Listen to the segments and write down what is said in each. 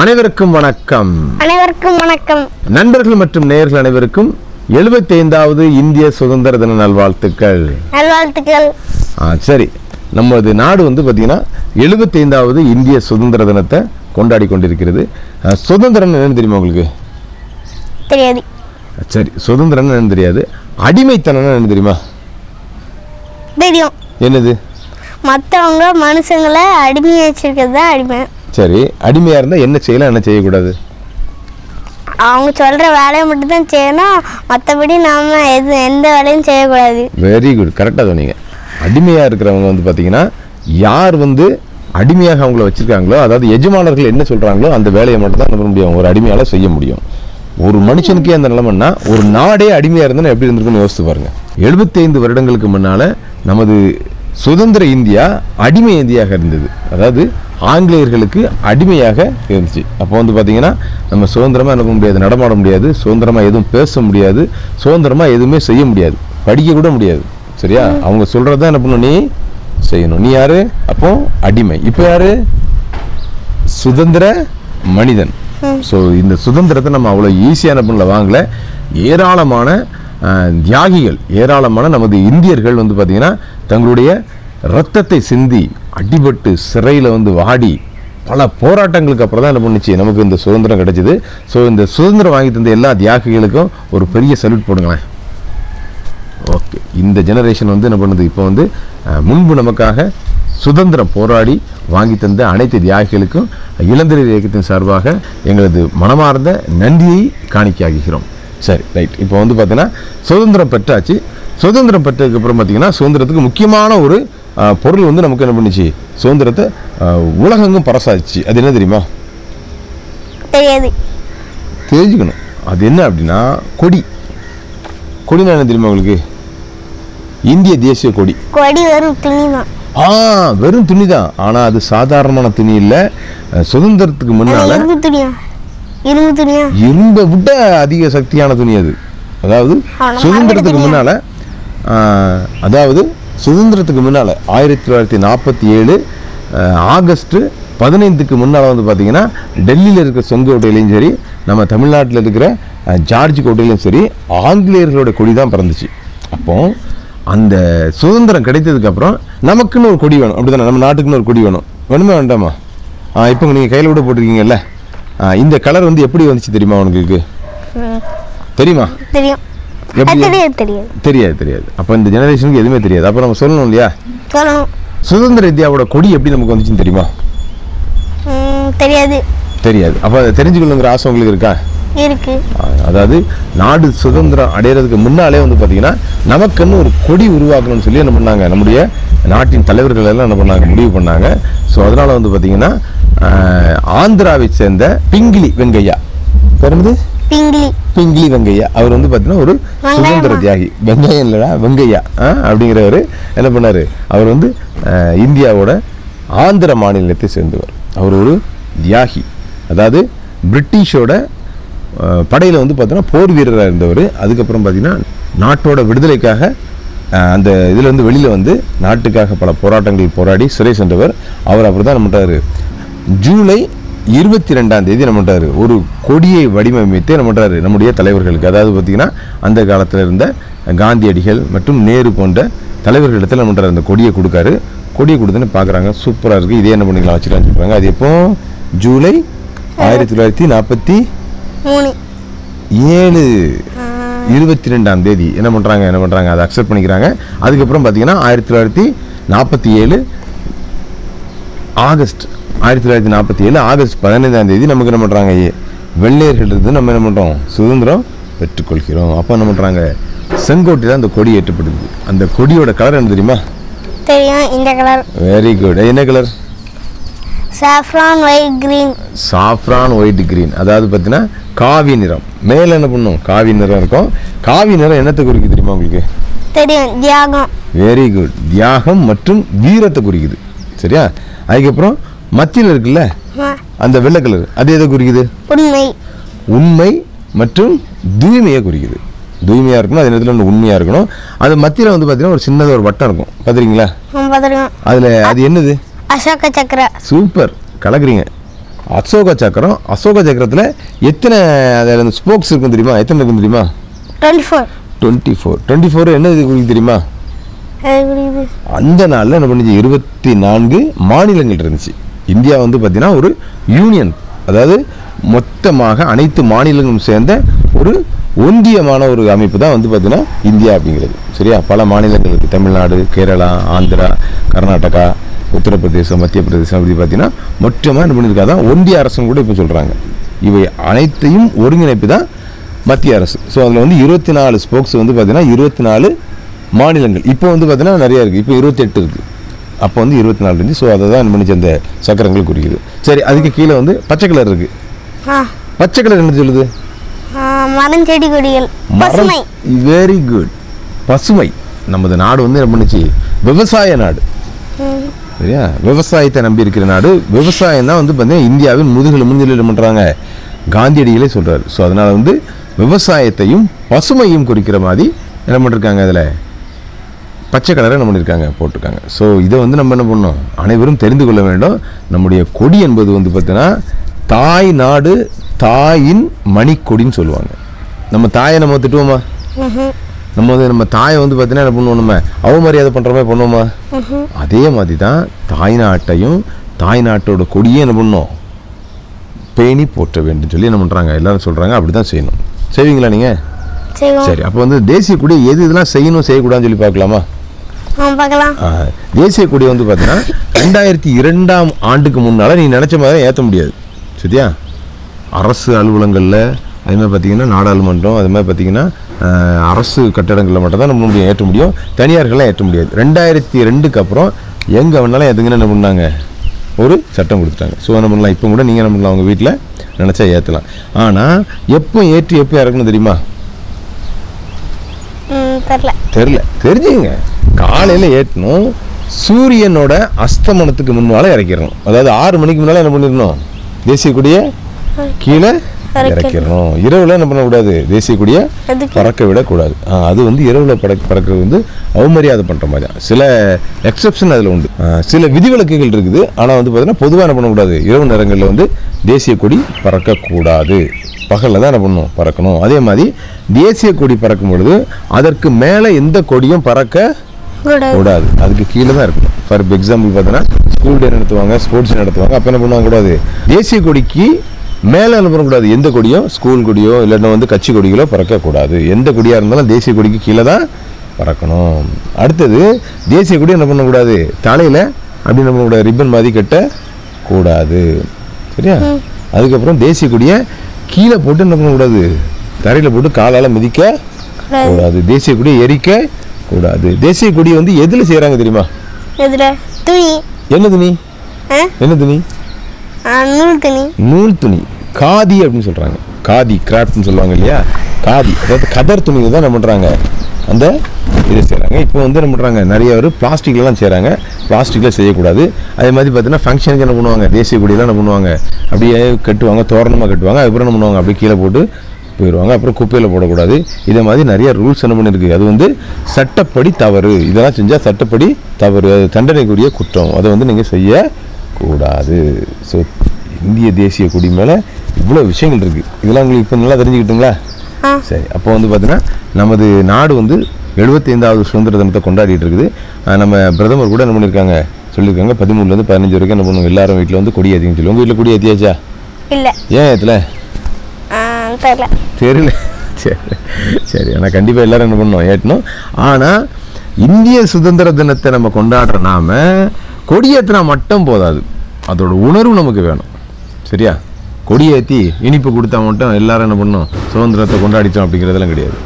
அனைவருக்கும் வணக்கம். அனைவருக்கும் வணக்கம். நண்பர்கள் மற்றும் நேயர்கள் அனைவருக்கும் எழுபத்தைந்தாவது இந்திய சுதந்திர தின நல்வாழ்த்துக்கள். நல்வாழ்த்துக்கள். ஆ, சரி. நமது நாடு வந்து பார்த்தீங்கன்னா எழுபத்தைந்தாவது இந்திய சுதந்திர தினத்தை கொண்டாடி கொண்டிருக்கிறது. சுதந்திரம் என்னன்னு தெரியுமா உங்களுக்கு? தெரியாது. சரி சுதந்திரம் என்னன்னு தெரியாது. அடிமைத்தனம் என்னன்னு தெரியுமா? தெரியும். என்னது? மற்றவங்க மனுஷங்களை அடிமையாக வச்சிருக்கிறது தான் அடிமை. சரி அடிமையா இருந்தா என்ன செய்யலாம் என்ன செய்யக்கூடாது? அவங்க சொல்கிற வேலையை மட்டும் தான் செய்யணும். மற்றபடி நாம் எது எந்த வேலையும் செய்யக்கூடாது. வெரி குட் கரெக்டாக சொன்னீங்க. அடிமையாக இருக்கிறவங்க வந்து பார்த்தீங்கன்னா யார் வந்து அடிமையாக அவங்கள வச்சிருக்காங்களோ அதாவது எஜமானர்கள் என்ன சொல்கிறாங்களோ அந்த வேலையை மட்டும் தான் பண்ண முடியும். ஒரு அடிமையால் செய்ய முடியும். ஒரு மனுஷனுக்கே அந்த நிலைமைன்னா ஒரு நாடே அடிமையாக இருந்தால் எப்படி இருந்திருக்குன்னு யோசித்து பாருங்க. எழுபத்தைந்து வருடங்களுக்கு முன்னால் நமது சுதந்திர இந்தியா அடிமை இந்தியாக இருந்தது. அதாவது ஆங்கிலேயர்களுக்கு அடிமையாக இருந்துச்சு. அப்போ வந்து பார்த்தீங்கன்னா நம்ம சுதந்திரமாக பண்ண முடியாது? நடமாட முடியாது. சுதந்திரமாக எதுவும் பேச முடியாது. சுதந்திரமாக எதுவுமே செய்ய முடியாது. படிக்க கூட முடியாது. சரியா? அவங்க சொல்கிறத என்ன பண்ணணும்? நீ செய்யணும். நீ யாரு? அப்போ அடிமை. இப்போ யாரு? சுதந்திர மனிதன். ஸோ இந்த சுதந்திரத்தை நம்ம அவ்வளோ ஈஸியான பண்ணல? வாங்கல. ஏராளமான தியாகிகள் ஏராளமான நமது இந்தியர்கள் வந்து பார்த்திங்கன்னா தங்களுடைய ரத்தத்தை சிந்தி அடிபட்டு சிறையில் வந்து வாடி பல போராட்டங்களுக்கு அப்புறம் தான் என்ன பண்ணுச்சு? நமக்கு இந்த சுதந்திரம் கிடைச்சிது. ஸோ இந்த சுதந்திரம் வாங்கி தந்த எல்லா தியாகிகளுக்கும் ஒரு பெரிய சல்யூட் போடுங்களேன். ஓகே இந்த ஜெனரேஷன் வந்து என்ன பண்ணுது? இப்போ வந்து முன்பு நமக்காக சுதந்திரம் போராடி வாங்கி தந்த அனைத்து தியாகிகளுக்கும் இளந்திரர் இயக்கத்தின் சார்பாக எங்களது மனமார்ந்த நன்றியை காணிக்கையாகிறோம் சரி ரைட் இப்போ வந்து பார்த்தீங்கன்னா சுதந்திரம் பெற்றாச்சு. சுதந்திரம் பெற்றதுக்கு அப்புறம் பார்த்தீங்கன்னா சுதந்திரத்துக்கு முக்கியமான ஒரு பொருள் வந்து நமக்கு என்ன பண்ணுச்சு? சுதந்திரத்தை உலகெங்கும் பரசாச்சு அது என்ன தெரியுமா? தெரிஞ்சுக்கணும். அது என்ன அப்படின்னா கொடி. கொடினா என்ன தெரியுமா உங்களுக்கு? இந்திய தேசிய கொடி. கொடி வெறும் துணி தான் ஆ வெறும் துணி தான் ஆனால் அது சாதாரணமான துணி இல்லை. சுதந்திரத்துக்கு முன்னால இரும்பு துணியா? இரும்பு விட அதிக சக்தியான துணி அது. அதாவது சுதந்திரத்துக்கு முன்னால அதாவது சுதந்திரத்துக்கு முன்னால ஆயிரத்தி தொள்ளாயிரத்தி நாற்பத்தி ஏழு ஆகஸ்ட் பதினைந்துக்கு முன்னால் வந்து பார்த்தீங்கன்னா டெல்லியில் இருக்கிற செங்கோட்டையிலையும் சரி நம்ம தமிழ்நாட்டில் இருக்கிற ஜார்ஜ் கோட்டையிலையும் சரி ஆங்கிலேயர்களோட கொடி தான் பிறந்துச்சு. அப்போ அந்த சுதந்திரம் கிடைத்ததுக்கு அப்புறம் நமக்குன்னு ஒரு கொடி வேணும். அப்படிதானே நம்ம நாட்டுக்குன்னு ஒரு கொடி வேணும். வேணுமா வேண்டாமா? இப்போ நீங்கள் கையில் கூட போட்டிருக்கீங்கல்ல? இந்த கலர் வந்து எப்படி வந்துச்சு தெரியுமா உங்களுக்கு தெரியுமா? தெரியும். தெரியாது தெரியாது. அப்போ இந்த ஜெனரேஷனுக்கு எதுவுமே தெரியாது. அப்போ நம்ம சொல்லணும் இல்லையா? சொல்லணும். சுதந்திர இந்தியாவோட கொடி எப்படி நமக்கு வந்துச்சுன்னு தெரியுமா? தெரியாது. தெரியாது. அப்போ அதை தெரிஞ்சுக்கணுங்கிற ஆசை உங்களுக்கு இருக்கா? இருக்கு. அதாவது நாடு சுதந்திரம் அடையிறதுக்கு முன்னாலே வந்து பார்த்தீங்கன்னா நமக்குன்னு ஒரு கொடி உருவாக்கணும்னு சொல்லி என்ன பண்ணாங்க? நம்முடைய நாட்டின் தலைவர்கள் எல்லாம் என்ன பண்ணாங்க? முடிவு பண்ணாங்க. ஸோ அதனால வந்து பார்த்தீங்கன்னா ஆந்திராவை சேர்ந்த பிங்கிலி வெங்கையா. பிறந்தது பிங்கிலி. வெங்கையா. அவர் வந்து பார்த்தீங்கன்னா ஒரு சுதந்திர தியாகி. வெங்காயம் இல்லைடா வெங்கையா. ஆ, அப்படிங்கிறவர் என்ன பண்ணாரு? அவர் வந்து இந்தியாவோட ஆந்திர மாநிலத்தை சேர்ந்தவர். அவர் ஒரு தியாகி. அதாவது பிரிட்டிஷோட படையில் வந்து பார்த்தீங்கன்னா போர் வீரராக இருந்தவர். அதுக்கப்புறம் பார்த்தீங்கன்னா நாட்டோட விடுதலைக்காக அந்த இதுலேருந்து வெளியில் வந்து நாட்டுக்காக பல போராட்டங்கள் போராடி சிறை சென்றவர். அவர் அப்புறம் தான் என்ன பண்ணுறாரு ஜூலை இருபத்தி ரெண்டாம் தேதி பண்ணுறாரு ஒரு கொடியை வடிவமைத்து என்ன பண்ணுறாரு நம்முடைய தலைவர்களுக்கு. அதாவது பார்த்தீங்கன்னா அந்த காலத்தில் இருந்த காந்தியடிகள் மற்றும் நேரு போன்ற தலைவர்களிடத்தில் பண்ணுறாரு அந்த கொடியை கொடுக்காரு. கொடியை கொடுத்துன்னு பார்க்குறாங்க. சூப்பராக இருக்குது இதே என்ன பண்ணிக்கலாம்? வச்சுக்கலாம்னு சொல்கிறாங்க அது எப்போ? ஜூலை ஆயிரத்தி தொள்ளாயிரத்தி நாற்பத்தி மூணு. ஏழு. இருபத்தி ரெண்டாம் தேதி. என்ன பண்ணுறாங்க என்ன பண்ணுறாங்க அதை அக்செப்ட் பண்ணிக்கிறாங்க. அதுக்கப்புறம் பார்த்தீங்கன்னா ஆயிரத்தி தொள்ளாயிரத்தி நாற்பத்தி ஏழு ஆகஸ்ட் ஆயிரத்தி தொள்ளாயிரத்தி நாற்பத்தி ஏழு ஆகஸ்ட் பதினைந்தாம் தேதி நமக்கு என்ன பண்ணுறாங்க வெள்ளையர்கள் இருந்து நம்ம என்ன பண்ணுறோம் சுதந்திரம் பெற்றுக்கொள்கிறோம். அப்போ என்ன பண்ணுறாங்க செங்கோட்டையில் அந்த கொடி ஏற்றப்படுது. அந்த கொடியோட கலர் என்ன தெரியுமா? தெரியும். இந்த கலர் வெரி குட் என்ன colour saffron white green saffron white green அதாவது பார்த்தீங்கன்னா காவி நிறம். மேலே என்ன பண்ணும்? காவி நிறம் இருக்கும். காவி நிறம் என்னத்தை குறிக்குது தெரியுமா உங்களுக்கு? தெரியும். தியாகம். வெரி குட் தியாகம் மற்றும் வீரத்தை குறிக்குது. சரியா? அதுக்கப்புறம் மத்தியில் இருக்குல்ல? அந்த வெள்ளை கலர். அது எதை குறிக்குது? உண்மை. உண்மை மற்றும் தூய்மையை குறிக்குது. தூய்மையாக இருக்கணும் அதே நேரத்தில் ஒன்று உண்மையாக இருக்கணும். அது மத்தியில் வந்து பார்த்தீங்கன்னா ஒரு சின்னதாக ஒரு வட்டம் இருக்கும். பார்த்துருக்கோம் அதில் அது என்னது? அசோக சக்கர. சூப்பர். கலக்குறீங்க. அசோக சக்கரம். அசோக சக்கரத்தில் எத்தனை அதில் ஸ்போக்ஸ் இருக்கும் தெரியுமா? எத்தனை இருக்கும் தெரியுமா? Twenty four. Twenty four. Twenty four என்ன இது குறிக்கு தெரியுமா? அந்த நாளில் என்ன பண்ணுச்சு? இருபத்தி நான்கு மாநிலங்கள் இருந்துச்சு. இந்தியா வந்து பார்த்தீங்கன்னா ஒரு யூனியன் அதாவது மொத்தமாக அனைத்து மாநிலங்களும் சேர்ந்த ஒரு ஒன்றியமான ஒரு அமைப்பு தான் வந்து பார்த்திங்கன்னா இந்தியா அப்படிங்கிறது. சரியா? பல மாநிலங்கள் இருக்குது தமிழ்நாடு கேரளா ஆந்திரா கர்நாடகா உத்தரப்பிரதேசம் மத்திய பிரதேசம் அப்படி பார்த்தீங்கன்னா மொத்தமாக என்ன பண்ணியிருக்காதான் ஒன்றிய அரசுன்னு கூட இப்போ சொல்கிறாங்க இவை அனைத்தையும் ஒருங்கிணைப்பு தான் மத்திய அரசு. ஸோ அதில் வந்து இருபத்தி நாலு ஸ்போக்ஸ் வந்து பார்த்திங்கன்னா இருபத்தி நாலு மாநிலங்கள். இப்போ வந்து பார்த்திங்கன்னா நிறையா இருக்குது இப்போ இருபத்தெட்டு இருக்குது அப்போ வந்து இருபத்தி நாலு இருந்துச்சு ஸோ அதை தான் என்ன பண்ணிச்சு அந்த சக்கரங்கள் குறிக்குது. சரி அதுக்கு கீழே வந்து பச்சை கலர் இருக்குது ஆ. பச்சை கலர் என்ன சொல்லுது? மரம் செடி கொடிகள். பசுமை. வெரி குட் பசுமை. நமது நாடு வந்து என்ன பண்ணுச்சு? விவசாய நாடு. சரியா? விவசாயத்தை நம்பி இருக்கிற நாடு. விவசாயம் தான் வந்து பார்த்தீங்கன்னா இந்தியாவின் முதுகில் முன்னிலை பண்ணுறாங்க காந்தியடிகளே சொல்கிறார் ஸோ அதனால் வந்து விவசாயத்தையும் பசுமையும் குறிக்கிற மாதிரி என்ன பண்ணிருக்காங்க அதில்? பச்சை கலரை நம்ம பண்ணியிருக்காங்க போட்டிருக்காங்க. ஸோ இதை வந்து நம்ம என்ன பண்ணோம் அனைவரும் தெரிந்து கொள்ள வேண்டும். நம்முடைய கொடி என்பது வந்து பார்த்தீங்கன்னா தாய் நாடு தாயின் மணிக்கொடின்னு சொல்லுவாங்க. நம்ம தாயை நம்ம திட்டுவோமா. நம்ம வந்து நம்ம தாயை வந்து பார்த்தீங்கன்னா என்ன பண்ணுவோம் நம்ம? அவமரியாதை பண்ணுற மாதிரி பண்ணுவோமா. அதே மாதிரி தான் தாய் நாட்டையும் தாய் நாட்டோட கொடியே என்ன பண்ணணும் பேணி போற்ற வேண்டும் சொல்லி என்ன பண்ணுறாங்க எல்லாரும் சொல்கிறாங்க அப்படி தான் செய்யணும். செய்வீங்களா நீங்கள் சரி அப்போ வந்து தேசிய கொடி எது இதெல்லாம் செய்யணும் செய்யக்கூடாதுன்னு சொல்லி பார்க்கலாமா? தேசிய கொடி வந்து பார்த்தீங்கன்னா ரெண்டாயிரத்தி இரண்டாம் ஆண்டுக்கு முன்னால் நீ நினச்ச மாதிரி ஏற்ற முடியாது. சரியா? அரசு அலுவலகங்களில் அது மாதிரி பார்த்தீங்கன்னா நாடாளுமன்றம் அது மாதிரி பார்த்தீங்கன்னா அரசு கட்டடங்களில் மட்டும் தான் நம்ம முடியும் ஏற்ற முடியும். தனியார்கள்லாம் ஏற்ற முடியாது. ரெண்டாயிரத்தி ரெண்டுக்கு அப்புறம் எங்கே வேணாலும் எதுங்கன்னு என்ன பண்ணாங்க? ஒரு சட்டம் கொடுத்துட்டாங்க. ஸோ என்ன பண்ணலாம்? இப்போ கூட நீங்கள் என்ன பண்ணலாம்? உங்கள் வீட்டில் நினச்சா ஏற்றலாம் ஆனால் எப்போ ஏற்றி எப்போ இறக்கணும் தெரியுமா? தெரில தெரிஞ்சுங்க காலையில் ஏற்றணும் சூரியனோட அஸ்தமனத்துக்கு முன்னால் இறக்கிடணும். அதாவது ஆறு மணிக்கு முன்னால் என்ன பண்ணிடணும்? தேசிய கொடியை கீழே இறக்கிடணும். இரவில் என்ன பண்ணக்கூடாது? தேசிய கொடியை பறக்க விடக்கூடாது. அது வந்து இரவில் பறக்க பறக்கிறது வந்து அவமரியாதை பண்ணுற மாதிரி தான். சில எக்ஸப்ஷன் அதில் உண்டு. சில விதிவிலக்குகள் இருக்குது. ஆனால் வந்து பார்த்தீங்கன்னா பொதுவாக என்ன பண்ணக்கூடாது? இரவு நேரங்களில் வந்து தேசிய கொடி பறக்கக்கூடாது. பகலில் தான் என்ன பண்ணணும்? பறக்கணும். அதே மாதிரி தேசிய கொடி பறக்கும் பொழுது அதற்கு மேலே எந்த கொடியும் பறக்க கூடாது அதுக்கு கீழே தான் இருக்கணும். ஃபார் எக்ஸாம்பிள் பார்த்தீங்கன்னா ஸ்கூல் டே நடத்துவாங்க ஸ்போர்ட்ஸ் நடத்துவாங்க அப்போ என்ன பண்ணுவாங்க கூடாது? தேசிய கொடிக்கு மேலே என்ன பண்ணக்கூடாது எந்த கொடியும் ஸ்கூல் கொடியோ இல்லைன்னா வந்து கட்சி கொடிகளோ பறக்கக்கூடாது எந்த கொடியாக இருந்தாலும் தேசிய கொடிக்கு கீழே தான் பறக்கணும். அடுத்தது தேசிய கொடி என்ன பண்ணக்கூடாது தலையில் அப்படி என்ன பண்ணக்கூடாது ரிப்பன் மாதிரி கட்ட கூடாது. சரியா? அதுக்கப்புறம் தேசிய கொடியை கீழே போட்டு என்ன பண்ணக்கூடாது தரையில் போட்டு காலால் மிதிக்க கூடாது. தேசிய கொடியை எரிக்க கூடாது. தேசிய கொடி வந்து எதில் செய்கிறாங்க தெரியுமா? எதுல? துணி. என்ன துணி என்ன துணி நூல் துணி. நூல் துணி. காதி அப்படின்னு சொல்கிறாங்க காதி கிராஃப்ட்னு சொல்லுவாங்க இல்லையா? காதி. அதாவது கதர் துணியில் தான் என்ன பண்ணுறாங்க அந்த இதை செய்கிறாங்க இப்போ வந்து என்ன பண்ணுறாங்க நிறைய பேர் பிளாஸ்டிக்லாம் செய்கிறாங்க பிளாஸ்டிக்கில் செய்யக்கூடாது. அதே மாதிரி பார்த்தீங்கன்னா ஃபங்க்ஷனுக்கு என்ன பண்ணுவாங்க? தேசிய கொடியெல்லாம் என்ன பண்ணுவாங்க? அப்படியே கட்டுவாங்க தோரணமாக கட்டுவாங்க. அதுக்கப்புறம் என்ன பண்ணுவாங்க? அப்படியே கீழே போட்டு போயிடுவாங்க அப்புறம் குப்பையில் போடக்கூடாது. இதே மாதிரி நிறைய ரூல்ஸ் என்ன பண்ணிருக்கு? அது வந்து சட்டப்படி தவறு. இதெல்லாம் செஞ்சால் சட்டப்படி தவறு. அது தண்டனைக்குரிய குற்றம். அதை வந்து நீங்கள் செய்யக்கூடாது. ஸோ இந்திய தேசிய கொடி மேலே இவ்வளோ விஷயங்கள் இருக்குது இதெல்லாம் உங்களுக்கு இப்போ நல்லா தெரிஞ்சுக்கிட்டுங்களா? சரி. அப்போ வந்து பார்த்தீங்கன்னா நமது நாடு வந்து எழுபத்தைந்தாவது சுதந்திர தினத்தை கொண்டாடிட்டு இருக்குது. நம்ம பிரதமர் கூட என்ன பண்ணியிருக்காங்க சொல்லியிருக்காங்க பதிமூணுலேருந்து பதினஞ்சு வரைக்கும் என்ன பண்ணுவோம் எல்லாரும் வீட்டில் வந்து கொடி ஏற்றிங்கன்னு சொல்லி. உங்கள் வீட்டில் கொடி ஏற்றியாச்சா இல்லை. ஏன் ஏற்றல என்னன்னு தெரியல. தெரியல. சரி சரி. ஆனால் கண்டிப்பாக எல்லோரும் என்ன பண்ணோம் ஏட்டணும் ஆனால் இந்திய சுதந்திர தினத்தை நம்ம கொண்டாடுற நாம கொடியேற்றினா மட்டும் போதாது. அதோட உணர்வு நமக்கு வேணும். சரியா? கொடியேற்றி இனிப்பு கொடுத்தா மட்டும் எல்லாரும் என்ன பண்ணும் சுதந்திரத்தை கொண்டாடிச்சோம் அப்படிங்கிறதெல்லாம் கிடையாது.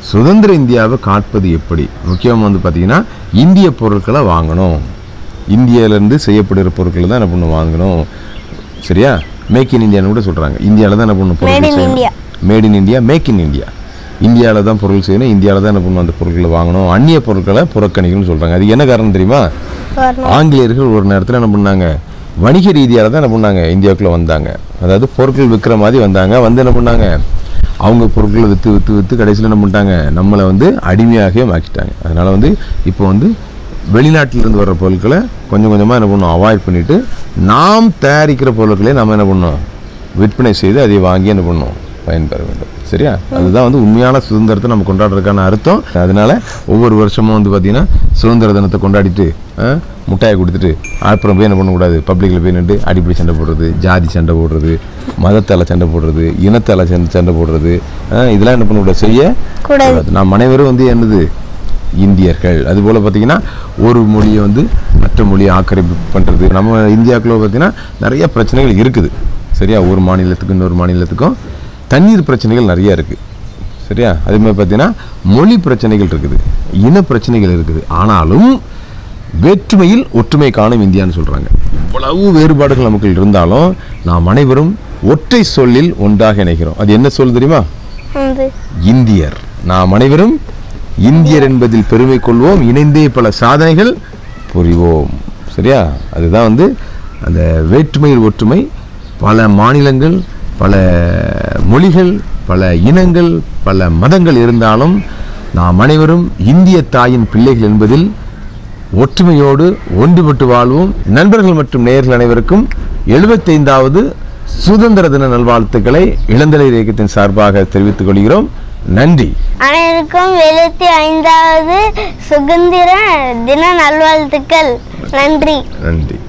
சுதந்திர இந்தியாவை காட்பது எப்படி? முக்கியமாக வந்து பார்த்தீங்கன்னா இந்திய பொருட்களை வாங்கணும். இந்தியாவிலேருந்து செய்யப்படுகிற பொருட்களை தான் என்ன பண்ணணும்? வாங்கணும். சரியா? மேக் இன் இந்தியான்னு கூட சொல்கிறாங்க இந்தியாவில் தான் என்ன பண்ணணும்? பொருட்கள் India. Made in India make in India இந்தியாவில் தான் பொருள் செய்யணும் இந்தியாவில் தான் என்ன பண்ணணும்? அந்த பொருட்களை வாங்கணும். அந்நிய பொருட்களை புறக்கணிக்கணும்னு சொல்கிறாங்க அது என்ன காரணம் தெரியுமா? ஆங்கிலேயர்கள் ஒரு நேரத்தில் என்ன பண்ணாங்க? வணிக ரீதியாக தான் என்ன பண்ணாங்க? இந்தியாவுக்குள்ளே வந்தாங்க. அதாவது பொருட்கள் விற்கிற மாதிரி வந்தாங்க. வந்து என்ன பண்ணாங்க? அவங்க பொருட்களை விற்று விற்று விற்று கடைசியில் என்ன பண்ணிட்டாங்க? நம்மளை வந்து அடிமையாகவே மாக்கிட்டாங்க அதனால் வந்து இப்போ வந்து வெளிநாட்டிலிருந்து வர்ற பொருட்களை கொஞ்சம் கொஞ்சமாக என்ன பண்ணணும் அவாய்ட் பண்ணிட்டு நாம் தயாரிக்கிற பொருட்களை நம்ம என்ன பண்ணணும் விற்பனை செய்து அதை வாங்கி என்ன பண்ணணும் பயன்பெற வேண்டும். சரியா? அதுதான் வந்து உண்மையான சுதந்திரத்தை நம்ம கொண்டாடுறதுக்கான அர்த்தம். அதனால ஒவ்வொரு வருஷமும் வந்து பார்த்தீங்கன்னா சுதந்திர தினத்தை கொண்டாடிட்டு முட்டாயை கொடுத்துட்டு அப்புறம் போய் என்ன பண்ணக்கூடாது? பப்ளிக்கில் போய் நின்று அடிப்படை சண்டை போடுறது ஜாதி சண்டை போடுறது மதத்தால் சண்டை போடுறது இனத்தால் சண்டை சண்டை போடுறது இதெல்லாம் என்ன பண்ணக்கூடாது? செய்ய. நாம் அனைவரும் வந்து என்னது? இந்தியர்கள். அதுபோல் பார்த்தீங்கன்னா ஒரு மொழியை வந்து மற்ற மொழியை ஆக்கிரமிப்பு பண்ணுறது நம்ம இந்தியாவுக்குள்ள பார்த்தீங்கன்னா நிறைய பிரச்சனைகள் இருக்குது. சரியா? ஒரு மாநிலத்துக்கும் இன்னொரு மாநிலத்துக்கும் தண்ணீர் பிரச்சனைகள் நிறைய இருக்குது சரியா? அதே மாதிரி பார்த்தீங்கன்னா மொழி பிரச்சனைகள் இருக்குது. இன பிரச்சனைகள் இருக்குது. ஆனாலும் வேற்றுமையில் ஒற்றுமை காணும் இந்தியான்னு சொல்கிறாங்க இவ்வளவு வேறுபாடுகள் நமக்கு இருந்தாலும் நாம் அனைவரும் ஒற்றை சொல்லில் ஒன்றாக இணைகிறோம். அது என்ன சொல் தெரியுமா? இந்தியர். நாம் அனைவரும் இந்தியர் என்பதில் பெருமை கொள்வோம் இணைந்தே பல சாதனைகள் புரிவோம். சரியா? அதுதான் வந்து அந்த வேற்றுமையில் ஒற்றுமை. பல மாநிலங்கள் பல மொழிகள் பல இனங்கள் பல மதங்கள் இருந்தாலும் நாம் அனைவரும் இந்திய தாயின் பிள்ளைகள் என்பதில் ஒற்றுமையோடு ஒன்றுபட்டு வாழ்வோம். நண்பர்கள் மற்றும் நேயர்கள் அனைவருக்கும் எழுபத்தைந்தாவது சுதந்திர தின நல்வாழ்த்துக்களை இளந்தலை இயக்கத்தின் சார்பாக தெரிவித்துக் கொள்கிறோம். நன்றி. அனைவருக்கும் எழுபத்தி ஐந்தாவது சுதந்திர தின நல்வாழ்த்துக்கள். நன்றி. நன்றி.